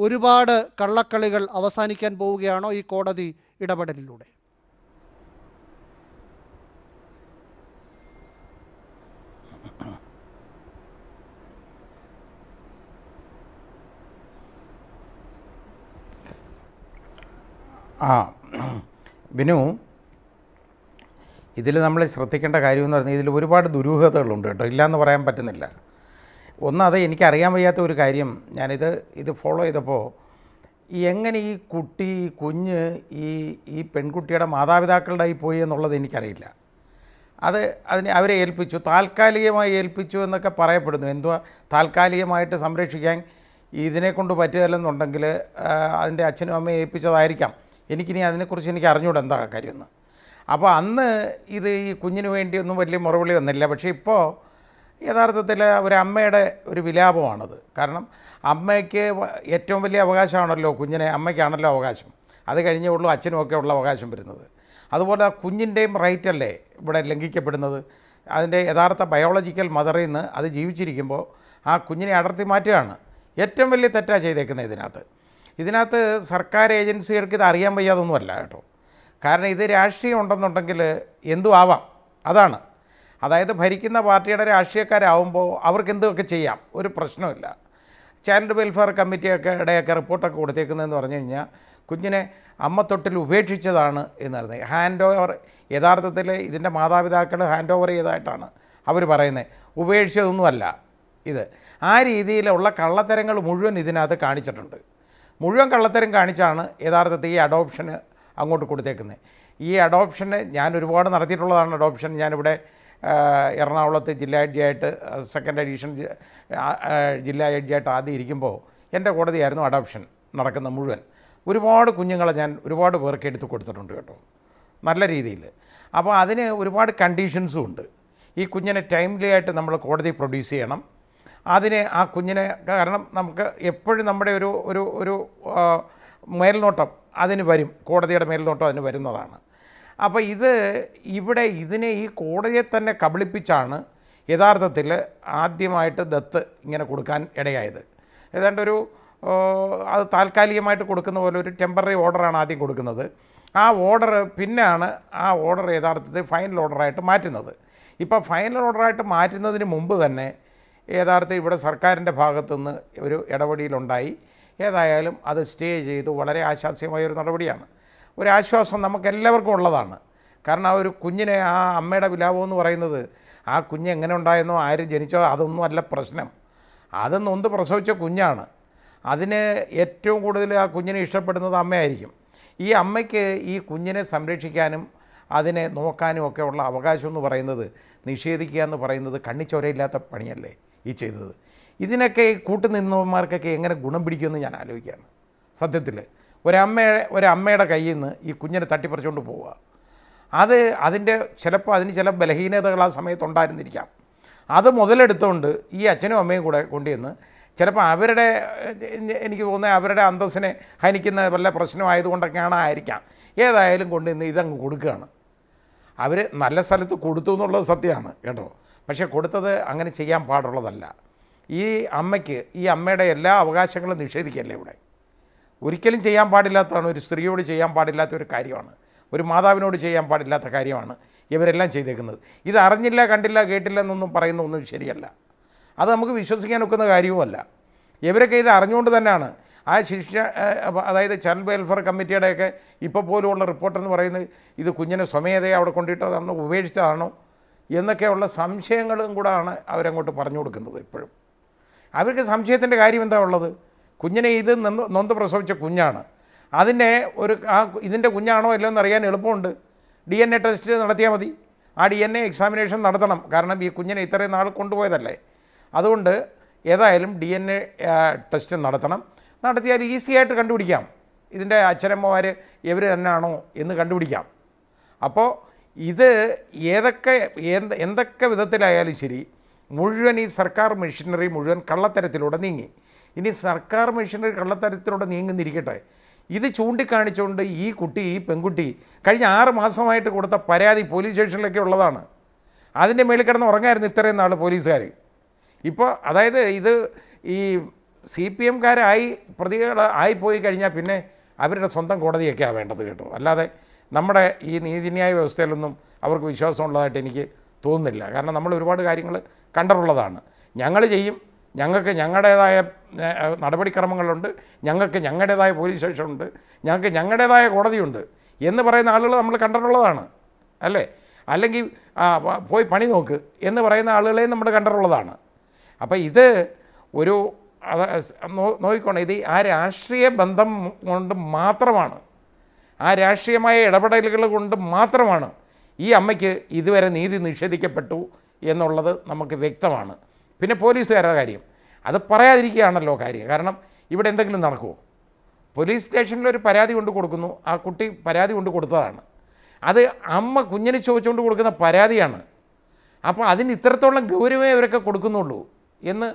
ഒരുപാട് കള്ളക്കളികൾ അവസാനിക്കാൻ പോവുകയാണോ ഈ കോടതി ഇടപെടലിലൂടെ? ആ ബിനു ഇതിൽ നമ്മൾ ശ്രദ്ധിക്കേണ്ട കാര്യമെന്ന് പറഞ്ഞാൽ ഇതിൽ ഒരുപാട് ദുരൂഹതകളുണ്ട് കേട്ടോ. ഇല്ലയെന്ന് പറയാൻ പറ്റുന്നില്ല. ഒന്ന് അത് എനിക്കറിയാൻ വയ്യാത്ത ഒരു കാര്യം. ഞാനിത് ഇത് ഫോളോ ചെയ്തപ്പോൾ ഈ എങ്ങനെ ഈ കുട്ടി കുഞ്ഞ് ഈ ഈ പെൺകുട്ടിയുടെ മാതാപിതാക്കളുടെ ആയി പോയി എന്നുള്ളത് എനിക്കറിയില്ല. അത് അതിനെ അവരെ ഏൽപ്പിച്ചു താൽക്കാലികമായി ഏൽപ്പിച്ചു എന്നൊക്കെ പറയപ്പെടുന്നു. എന്തുവാ? താൽക്കാലികമായിട്ട് സംരക്ഷിക്കാൻ ഇതിനെക്കൊണ്ട് കൊണ്ട് പറ്റുകയില്ലെന്നുണ്ടെങ്കിൽ അതിന്റെ അച്ഛനും അമ്മയും ഏൽപ്പിച്ചതായിരിക്കാം. എനിക്കിനി അതിനെക്കുറിച്ച് എനിക്ക് അറിഞ്ഞൂടെ എന്താ കാര്യമെന്ന്. അപ്പോൾ അന്ന് ഇത് ഈ കുഞ്ഞിന് വേണ്ടിയൊന്നും വലിയ മുറവിളി വന്നില്ല. പക്ഷേ ഇപ്പോൾ യഥാർത്ഥത്തിൽ ഒരു അമ്മയുടെ ഒരു വിലാപമാണത്. കാരണം അമ്മയ്ക്ക് ഏറ്റവും വലിയ അവകാശമാണല്ലോ കുഞ്ഞിനെ അമ്മയ്ക്കാണല്ലോ അവകാശം. അത് കഴിഞ്ഞേ ഉള്ളൂ അച്ഛനും ഒക്കെ ഉള്ള അവകാശം വരുന്നത്. അതുപോലെ ആ കുഞ്ഞിന്റെയും റൈറ്റ് അല്ലേ ഇവിടെ ലംഘിക്കപ്പെടുന്നത്? അതിന്റെ യഥാർത്ഥ ബയോളജിക്കൽ മദറിൽ നിന്ന് അത് ജീവിച്ചിരിക്കുമ്പോൾ ആ കുഞ്ഞിനെ അടർത്തി മാറ്റുകയാണ്. ഏറ്റവും വലിയ തെറ്റാണ് ചെയ്തേക്കുന്നത് ഇതിനകത്ത്. ഇതിനകത്ത് സർക്കാർ ഏജൻസികൾക്ക് ഇത് അറിയാൻ വയ്യാതൊന്നുമല്ല കേട്ടോ. കാരണം ഇത് രാഷ്ട്രീയം ഉണ്ടെന്നുണ്ടെങ്കിൽ എന്തും ആവാം. അതാണ്. അതായത് ഭരിക്കുന്ന പാർട്ടിയുടെ രാഷ്ട്രീയക്കാരാവുമ്പോൾ അവർക്ക് എന്തൊക്കെ ചെയ്യാം? ഒരു പ്രശ്നമില്ല ചൈൽഡ് വെൽഫെയർ കമ്മിറ്റിയൊക്കെ റിപ്പോർട്ടൊക്കെ കൊടുത്തേക്കുന്നതെന്ന് പറഞ്ഞു കഴിഞ്ഞാൽ കുഞ്ഞിനെ അമ്മത്തൊട്ടിൽ ഉപേക്ഷിച്ചതാണ് എന്ന് പറയുന്നത്. ഹാൻഡ് ഓവർ യഥാർത്ഥത്തിൽ ഇതിന്റെ മാതാപിതാക്കൾ ഹാൻഡ് ഓവർ ചെയ്തതായിട്ടാണ് അവർ പറയുന്നത് ഉപേക്ഷിച്ചതൊന്നുമല്ല ഇത്. ആ രീതിയിലുള്ള കള്ളത്തരങ്ങൾ മുഴുവൻ ഇതിനകത്ത് കാണിച്ചിട്ടുണ്ട്. മുഴുവൻ കള്ളത്തരം കാണിച്ചാണ് യഥാർത്ഥത്തിൽ ഈ അഡോപ്ഷന് അങ്ങോട്ട് കൊടുത്തേക്കുന്നത് ഈ അഡോപ്ഷന് ഞാൻ ഒരുപാട് നടത്തിയിട്ടുള്ളതാണ് അഡോപ്ഷൻ ഞാനിവിടെ എറണാകുളത്ത് ജില്ലാ ജഡ്ജിയായിട്ട് സെക്കൻഡ് ആ, ജില്ലാ ജഡ്ജിയായിട്ട് ആദ്യം ഇരിക്കുമ്പോൾ എന്റെ കോടതിയായിരുന്നു അഡോപ്ഷൻ നടക്കുന്ന മുഴുവൻ. ഒരുപാട് കുഞ്ഞുങ്ങളെ ഞാൻ ഒരുപാട് പേർക്ക് എടുത്ത് കൊടുത്തിട്ടുണ്ട് കേട്ടോ. നല്ല രീതിയിൽ. അപ്പോൾ അതിന് ഒരുപാട് കണ്ടീഷൻസും ഉണ്ട്. ഈ കുഞ്ഞിനെ ടൈംലി ആയിട്ട് നമ്മൾ കോടതി പ്രൊഡ്യൂസ് ചെയ്യണം. അതിന് ആ കുഞ്ഞിനെ കാരണം നമുക്ക് എപ്പോഴും നമ്മുടെ ഒരു ഒരു ഒരു മേൽനോട്ടം അതിന് വരും. കോടതിയുടെ മേൽനോട്ടം അതിന് വരുന്നതാണ്. അപ്പോൾ ഇത് ഇവിടെ ഇതിനെ ഈ കോടതിയെ തന്നെ കബളിപ്പിച്ചാണ് യഥാർത്ഥത്തിൽ ആദ്യമായിട്ട് ദത്ത് ഇങ്ങനെ കൊടുക്കാൻ ഇടയായത്. ഏതാണ്ട് ഒരു അത് താൽക്കാലികമായിട്ട് കൊടുക്കുന്ന പോലെ ഒരു ടെമ്പററി ഓർഡറാണ് ആദ്യം കൊടുക്കുന്നത്. ആ ഓർഡർ പിന്നെയാണ് ആ ഓർഡർ യഥാർത്ഥത്തിൽ ഫൈനൽ ഓർഡറായിട്ട് മാറ്റുന്നത്. ഇപ്പോൾ ഫൈനൽ ഓർഡറായിട്ട് മാറ്റുന്നതിന് മുമ്പ് തന്നെ യഥാർത്ഥത്തിൽ ഇവിടെ സർക്കാരിന്റെ ഭാഗത്തുനിന്ന് ഒരു ഇടപെടലുണ്ടായി. ഏതായാലും അത് സ്റ്റേ ചെയ്തു. വളരെ ആശാസ്യമായ ഒരു നടപടിയാണ്. ഒരു നമുക്കെല്ലാവർക്കും നമുക്ക് ഉള്ളതാണ്. കാരണം ആ ഒരു കുഞ്ഞിനെ ആ അമ്മയുടെ വിലാപം എന്ന് പറയുന്നത് ആ കുഞ്ഞ് എങ്ങനെ ഉണ്ടായെന്നോ ആര് ജനിച്ചോ അതൊന്നും അല്ല പ്രശ്നം. അത് ഒന്ന് പ്രസവിച്ച കുഞ്ഞാണ്. അതിന് ഏറ്റവും കൂടുതൽ ആ കുഞ്ഞിനെ ഇഷ്ടപ്പെടുന്നത് അമ്മയായിരിക്കും. ഈ അമ്മയ്ക്ക് ഈ കുഞ്ഞിനെ സംരക്ഷിക്കാനും അതിനെ നോക്കാനും ഒക്കെ ഉള്ള അവകാശം എന്ന് പറയുന്നത് നിഷേധിക്കുക എന്ന് പറയുന്നത് കണ്ണിച്ചോരയില്ലാത്ത പണിയല്ലേ ഈ ചെയ്തത്. ഇതിനൊക്കെ കൂട്ടുനിന്നവന്മാർക്കൊക്കെ എങ്ങനെ ഗുണം പിടിക്കുമെന്ന് ഞാൻ ആലോചിക്കുകയാണ്. സത്യത്തിൽ ഒരമ്മയുടെ ഒരമ്മയുടെ കയ്യിൽ നിന്ന് ഈ കുഞ്ഞിനെ തട്ടിപ്പറിച്ചുകൊണ്ട് പോവുക. അത് അതിന്റെ ചിലപ്പോൾ അതിന് ചില ബലഹീനതകൾ ആ സമയത്തുണ്ടായിരുന്നിരിക്കാം. അത് മുതലെടുത്തുകൊണ്ട് ഈ അച്ഛനും അമ്മയും കൂടെ കൊണ്ടുവന്ന് ചിലപ്പോൾ അവരുടെ എനിക്ക് തോന്നുന്നത് അവരുടെ അന്തസ്സിനെ ഹനിക്കുന്ന വല്ല പ്രശ്നമായതുകൊണ്ടൊക്കെയാണ് ആയിരിക്കാം. ഏതായാലും കൊണ്ടുവന്ന് ഇതങ്ങ് കൊടുക്കുകയാണ്. അവർ നല്ല സ്ഥലത്ത് കൊടുത്തു എന്നുള്ളത് സത്യമാണ് കേട്ടോ. പക്ഷേ കൊടുത്തത് അങ്ങനെ ചെയ്യാൻ പാടുള്ളതല്ല. ഈ അമ്മയ്ക്ക് ഈ അമ്മയുടെ എല്ലാ അവകാശങ്ങളും നിഷേധിക്കല്ലേ ഇവിടെ? ഒരിക്കലും ചെയ്യാൻ പാടില്ലാത്തതാണ് ഒരു സ്ത്രീയോട് ചെയ്യാൻ പാടില്ലാത്ത ഒരു കാര്യമാണ് ഒരു മാതാവിനോട് ചെയ്യാൻ പാടില്ലാത്ത കാര്യമാണ് ഇവരെല്ലാം ചെയ്തേക്കുന്നത്. ഇത് അറിഞ്ഞില്ല കണ്ടില്ല കേട്ടില്ല എന്നൊന്നും പറയുന്ന ഒന്നും ശരിയല്ല. അത് നമുക്ക് വിശ്വസിക്കാൻ ഒക്കുന്ന കാര്യവുമല്ല. ഇവരൊക്കെ ഇത് അറിഞ്ഞുകൊണ്ട് തന്നെയാണ്. ആ ശിക്ഷ അതായത് ചൈൽഡ് വെൽഫെയർ കമ്മിറ്റിയുടെയൊക്കെ ഇപ്പോൾ പോലുമുള്ള റിപ്പോർട്ടെന്ന് പറയുന്നത് ഇത് കുഞ്ഞിനെ സ്വമേധയെ അവിടെ കൊണ്ടിട്ടതാണോ ഉപേക്ഷിച്ചതാണോ എന്നൊക്കെയുള്ള സംശയങ്ങളും കൂടാണ് അവരങ്ങോട്ട് പറഞ്ഞു കൊടുക്കുന്നത് ഇപ്പോഴും. അവർക്ക് സംശയത്തിന്റെ കാര്യം എന്താ ഉള്ളത്? കുഞ്ഞിനെ ഇത് നൊന്ത് പ്രസവിച്ച കുഞ്ഞാണ്. അതിനെ ഒരു ആ ഇതിന്റെ കുഞ്ഞാണോ എന്ന് അറിയാൻ എളുപ്പമുണ്ട്. ഡി എൻ എ ടെസ്റ്റ് നടത്തിയാൽ മതി. ആ ഡി എൻ എ എക്സാമിനേഷൻ നടത്തണം. കാരണം ഈ കുഞ്ഞിനെ ഇത്രയും നാൾ കൊണ്ടുപോയതല്ലേ. അതുകൊണ്ട് ഏതായാലും ഡി എൻ എ ടെസ്റ്റ് നടത്തണം. നടത്തിയാൽ ഈസി ആയിട്ട് കണ്ടുപിടിക്കാം. ഇതിന്റെ അച്ഛനമ്മമാർ ഇവർ തന്നെയാണോ എന്ന് കണ്ടുപിടിക്കാം. അപ്പോൾ ഇത് ഏതൊക്കെ എന്ത് എന്തൊക്കെ വിധത്തിലായാലും ശരി മുഴുവൻ ഈ സർക്കാർ മെഷീനറി മുഴുവൻ കള്ളത്തരത്തിലൂടെ നീങ്ങി. ഇനി സർക്കാർ മെഷീനറി കള്ളത്തരത്തിലൂടെ നീങ്ങുന്നിരിക്കട്ടെ. ഇത് ചൂണ്ടിക്കാണിച്ചുകൊണ്ട് ഈ കുട്ടി ഈ പെൺകുട്ടി കഴിഞ്ഞ ആറ് മാസമായിട്ട് കൊടുത്ത പരാതി പോലീസ് സ്റ്റേഷനിലൊക്കെ ഉള്ളതാണ്. അതിന്റെ മേളിൽ കിടന്ന് ഉറങ്ങായിരുന്നു ഇത്രയും നാൾ പോലീസുകാർ ഇപ്പോൾ അതായത് ഇത് ഈ സി പി എംകാരായി പ്രതികൾ ആയിപ്പോയി കഴിഞ്ഞാൽ പിന്നെ അവരുടെ സ്വന്തം കോടതിയൊക്കെയാണ് വേണ്ടത് കേട്ടോ. അല്ലാതെ നമ്മുടെ ഈ നീതിന്യായ വ്യവസ്ഥയിലൊന്നും അവർക്ക് വിശ്വാസമുള്ളതായിട്ട് എനിക്ക് തോന്നുന്നില്ല. കാരണം നമ്മൾ ഒരുപാട് കാര്യങ്ങൾ കണ്ടിട്ടുള്ളതാണ്. ഞങ്ങൾ ചെയ്യും ഞങ്ങൾക്ക് ഞങ്ങളുടേതായ നടപടിക്രമങ്ങളുണ്ട്. ഞങ്ങൾക്ക് ഞങ്ങളുടേതായ പോലീസ് സ്റ്റേഷനുണ്ട്. ഞങ്ങൾക്ക് ഞങ്ങളുടേതായ കോടതിയുണ്ട് എന്ന് പറയുന്ന ആളുകൾ നമ്മൾ കണ്ടിട്ടുള്ളതാണ്. അല്ലേ? അല്ലെങ്കിൽ പോയി പണി നോക്ക് എന്ന് പറയുന്ന ആളുകളെയും നമ്മൾ കണ്ടിട്ടുള്ളതാണ്. അപ്പോൾ ഇത് ഒരു നോക്കിക്കോണം. ഇത് ആ രാഷ്ട്രീയ ബന്ധം കൊണ്ട് മാത്രമാണ്. ആ രാഷ്ട്രീയമായ ഇടപെടലുകൾ കൊണ്ട് മാത്രമാണ് ഈ അമ്മയ്ക്ക് ഇതുവരെ നീതി നിഷേധിക്കപ്പെട്ടു എന്നുള്ളത് നമുക്ക് വ്യക്തമാണ്. പിന്നെ പോലീസുകാരുടെ കാര്യം. അത് പറയാതിരിക്കുകയാണല്ലോ കാര്യം. കാരണം ഇവിടെ എന്തെങ്കിലും നടക്കുമോ പോലീസ് സ്റ്റേഷനിൽ ഒരു പരാതി കൊണ്ട് കൊടുക്കുന്നു. ആ കുട്ടി പരാതി കൊണ്ട് കൊടുത്തതാണ്. അത് അമ്മ കുഞ്ഞിന് ചോദിച്ചുകൊണ്ട് കൊടുക്കുന്ന പരാതിയാണ്. അപ്പോൾ അതിന് ഇത്രത്തോളം ഗൗരവമേ ഇവരൊക്കെ കൊടുക്കുന്നുള്ളൂ എന്ന്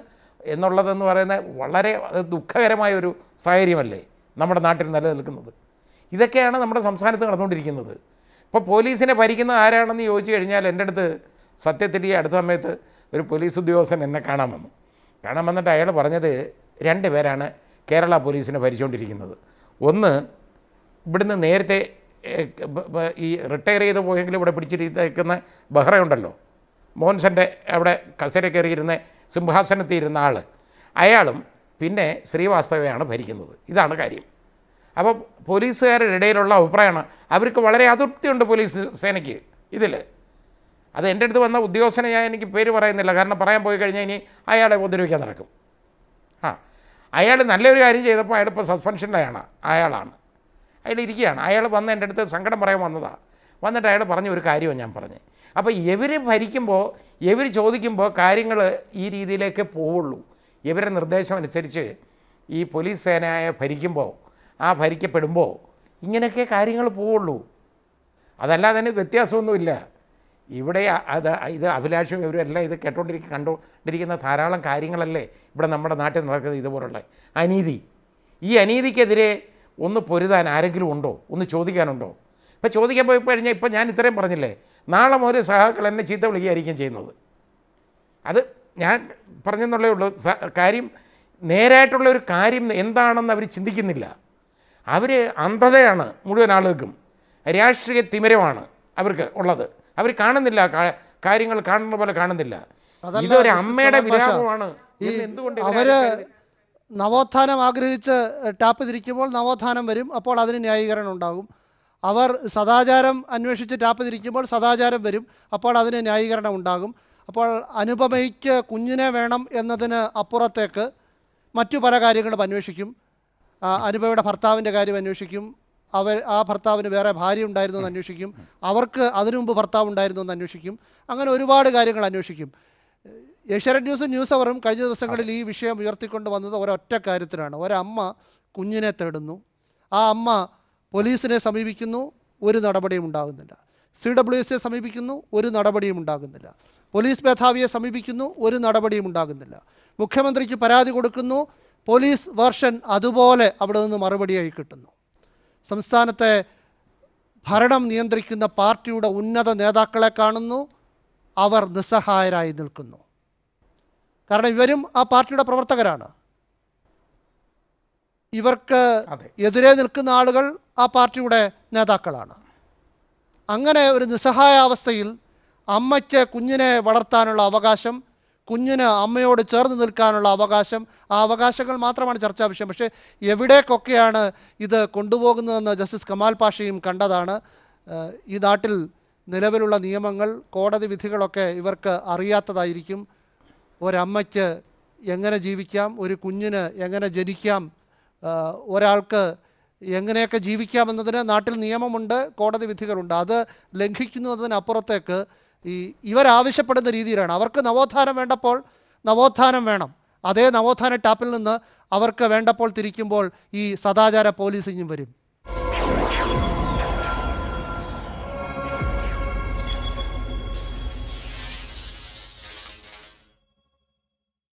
എന്നുള്ളതെന്ന് പറയുന്ന വളരെ ദുഃഖകരമായ ഒരു സാഹചര്യമല്ലേ നമ്മുടെ നാട്ടിൽ നിലനിൽക്കുന്നത്? ഇതൊക്കെയാണ് നമ്മുടെ സംസ്ഥാനത്ത് നടന്നുകൊണ്ടിരിക്കുന്നത്. ഇപ്പോൾ പോലീസിനെ ഭരിക്കുന്ന ആരാണെന്ന് ചോദിച്ചു കഴിഞ്ഞാൽ എന്റെ അടുത്ത് സത്യത്തിൽ ഈ അടുത്ത സമയത്ത് ഒരു പോലീസ് ഉദ്യോഗസ്ഥൻ എന്നെ കാണാൻ വന്നു. കാണാൻ വന്നിട്ട് അയാൾ പറഞ്ഞത് രണ്ട് പേരാണ് കേരള പോലീസിനെ ഭരിച്ചുകൊണ്ടിരിക്കുന്നത് ഒന്ന് ഇവിടുന്ന് നേരത്തെ ഈ റിട്ടയർ ചെയ്ത് പോയെങ്കിലും ഇവിടെ പിടിച്ചിരിക്കുന്ന ബഹ്റയുണ്ടല്ലോ മോഹൻസന്റെ അവിടെ കസേര കയറിയിരുന്ന സിംഹാസനത്തിൽ ഇരുന്ന ആൾ അയാളും പിന്നെ ശ്രീവാസ്തവയാണ് ഭരിക്കുന്നത്. ഇതാണ് കാര്യം. അപ്പോൾ പോലീസുകാരുടെ ഇടയിലുള്ള അഭിപ്രായമാണ്. അവർക്ക് വളരെ അതൃപ്തിയുണ്ട് പോലീസ് സേനയ്ക്ക് ഇതിൽ അത് എന്റെ അടുത്ത് വന്ന ഉദ്യോഗസ്ഥനെ ഞാൻ എനിക്ക് പേര് പറയുന്നില്ല. കാരണം പറയാൻ പോയി കഴിഞ്ഞാൽ ഇനി അയാളെ ഉപദ്രവിക്കാൻ നടക്കും. ആ അയാൾ നല്ലൊരു കാര്യം ചെയ്തപ്പോൾ അയാൾ ഇപ്പോൾ സസ്പെൻഷനിലാണ് അയാളാണ്. അയാൾ ഇരിക്കുകയാണ്. അയാൾ വന്ന് എന്റെ അടുത്ത് സങ്കടം പറയാൻ വന്നതാണ് വന്നിട്ട് അയാൾ പറഞ്ഞ ഒരു കാര്യമാണ് ഞാൻ പറഞ്ഞ്. അപ്പോൾ ഇവർ ഭരിക്കുമ്പോൾ ഇവർ ചോദിക്കുമ്പോൾ കാര്യങ്ങൾ ഈ രീതിയിലേക്ക് പോവുള്ളൂ. ഇവരുടെ നിർദ്ദേശം അനുസരിച്ച് ഈ പോലീസ് സേനയെ ഭരിക്കുമ്പോൾ ആ ഭരിക്കപ്പെടുമ്പോൾ ഇങ്ങനെയൊക്കെ കാര്യങ്ങൾ പോവുള്ളൂ. അതല്ലാതെ തന്നെ വ്യത്യാസമൊന്നുമില്ല. ഇവിടെ അത് ഇത് അഭിലാഷം ഇവരെല്ലാം ഇത് കേട്ടോണ്ടിരിക്കുന്ന കണ്ടുകൊണ്ടിരിക്കുന്ന ധാരാളം കാര്യങ്ങളല്ലേ ഇവിടെ നമ്മുടെ നാട്ടിൽ നടക്കുന്നത് ഇതുപോലുള്ള അനീതി. ഈ അനീതിക്കെതിരെ ഒന്ന് പൊരുതാൻ ആരെങ്കിലും ഉണ്ടോ? ഒന്ന് ചോദിക്കാനുണ്ടോ? ഇപ്പം ചോദിക്കാൻ പോയി കഴിഞ്ഞാൽ ഇപ്പം ഞാൻ ഇത്രയും പറഞ്ഞില്ലേ നാളെ മുതൽ സഹാക്കൾ എന്നെ ചീത്ത വിളിക്കുകയായിരിക്കും ചെയ്യുന്നത്. അത് ഞാൻ പറഞ്ഞെന്നുള്ളേ ഉള്ളൂ കാര്യം നേരായിട്ടുള്ള ഒരു കാര്യം എന്താണെന്ന് അവർ ചിന്തിക്കുന്നില്ല. അവർ അന്ധതയാണ് മുഴുവൻ ആളുകൾക്കും. രാഷ്ട്രീയ തിമിരമാണ് അവർക്ക് ഉള്ളത്. അവർ കാണുന്നില്ല. കാര്യങ്ങൾ കാണുന്ന പോലെ കാണുന്നില്ല. ഇതൊരു അമ്മയുടെ വിരാമമാണ്. എന്തുകൊണ്ട് അവർ നവോത്ഥാനം ആഗ്രഹിച്ച് ടാപ്പ് തിരിക്കുമ്പോൾ നവോത്ഥാനം വരും. അപ്പോൾ അതിന് ന്യായീകരണം ഉണ്ടാകും. അവർ സദാചാരം അന്വേഷിച്ച് ടാപ്പ് തിരിക്കുമ്പോൾ സദാചാരം വരും. അപ്പോൾ അതിന് ന്യായീകരണം ഉണ്ടാകും. അപ്പോൾ അനുപമയ്ക്ക് കുഞ്ഞിനെ വേണം എന്നതിന് അപ്പുറത്തേക്ക് മറ്റു പല കാര്യങ്ങളും അന്വേഷിക്കും. അനുപമയുടെ ഭർത്താവിന്റെ കാര്യം അന്വേഷിക്കും. അവർ ആ ഭർത്താവിന് വേറെ ഭാര്യ ഉണ്ടായിരുന്നു എന്ന് അന്വേഷിക്കും. അവർക്ക് അതിനു മുമ്പ് ഭർത്താവ് ഉണ്ടായിരുന്നു എന്ന് അന്വേഷിക്കും. അങ്ങനെ ഒരുപാട് കാര്യങ്ങൾ അന്വേഷിക്കും. ഏഷ്യാനെറ്റ് ന്യൂസും ന്യൂസ് അവറും കഴിഞ്ഞ ദിവസങ്ങളിൽ ഈ വിഷയം ഉയർത്തിക്കൊണ്ട് വന്നത് ഒരൊറ്റ കാര്യത്തിലാണ്. ഒരമ്മ കുഞ്ഞിനെ തേടുന്നു. ആ അമ്മ പോലീസിനെ സമീപിക്കുന്നു. ഒരു നടപടിയും ഉണ്ടാകുന്നില്ല. സി ഡബ്ല്യു എസിയെ സമീപിക്കുന്നു. ഒരു നടപടിയും ഉണ്ടാകുന്നില്ല. പോലീസ് മേധാവിയെ സമീപിക്കുന്നു. ഒരു നടപടിയും ഉണ്ടാകുന്നില്ല. മുഖ്യമന്ത്രിക്ക് പരാതി കൊടുക്കുന്നു. പോലീസ് വേർഷൻ അതുപോലെ അവിടെ നിന്ന് മറുപടിയായി കിട്ടുന്നു. സംസ്ഥാനത്തെ ഭരണം നിയന്ത്രിക്കുന്ന പാർട്ടിയുടെ ഉന്നത നേതാക്കളെ കാണുന്നു. അവർ നിസ്സഹായരായി നിൽക്കുന്നു. കാരണം ഇവരും ആ പാർട്ടിയുടെ പ്രവർത്തകരാണ്. ഇവർക്ക് എതിരെ നിൽക്കുന്ന ആളുകൾ ആ പാർട്ടിയുടെ നേതാക്കളാണ്. അങ്ങനെ ഒരു നിസ്സഹായാവസ്ഥയിൽ അമ്മയ്ക്ക് കുഞ്ഞിനെ വളർത്താനുള്ള അവകാശം കുഞ്ഞിന് അമ്മയോട് ചേർന്ന് നിൽക്കാനുള്ള അവകാശം. ആ അവകാശങ്ങൾ മാത്രമാണ് ചർച്ചാ വിഷയം. പക്ഷേ എവിടേക്കൊക്കെയാണ് ഇത് കൊണ്ടുപോകുന്നതെന്ന് ജസ്റ്റിസ് കമാൽ പാഷയും കണ്ടതാണ്. ഈ നാട്ടിൽ നിലവിലുള്ള നിയമങ്ങൾ കോടതി വിധികളൊക്കെ ഇവർക്ക് അറിയാത്തതായിരിക്കും. ഒരമ്മയ്ക്ക് എങ്ങനെ ജീവിക്കാം ഒരു കുഞ്ഞിന് എങ്ങനെ ജനിക്കാം ഒരാൾക്ക് എങ്ങനെയൊക്കെ ജീവിക്കാമെന്നതിന് നാട്ടിൽ നിയമമുണ്ട് കോടതി വിധികളുണ്ട്. അത് ലംഘിക്കുന്നതിനപ്പുറത്തേക്ക് ഈ ഇവരാവശ്യപ്പെടുന്ന രീതിയിലാണ്. അവർക്ക് നവോത്ഥാനം വേണ്ടപ്പോൾ നവോത്ഥാനം വേണം. അതേ നവോത്ഥാന ടാപ്പിൽ നിന്ന് അവർക്ക് വേണ്ടപ്പോൾ തിരിക്കുമ്പോൾ ഈ സദാചാര പോലീസിങ്ങും വരും.